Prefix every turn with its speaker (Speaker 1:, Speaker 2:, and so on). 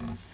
Speaker 1: Mm-hmm.